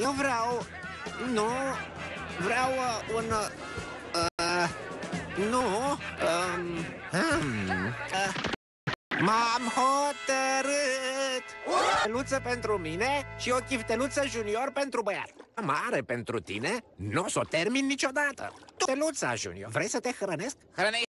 Eu vreau... Nu... Vreau uh, un... Uh, uh nu... Um, hmm, uh, M-am hotărât! Luță pentru mine și o chifteluță junior pentru băiat. Mare pentru tine, nu o să o termin niciodată. Chifteluța junior, vrei să te hrănesc? Hrănești!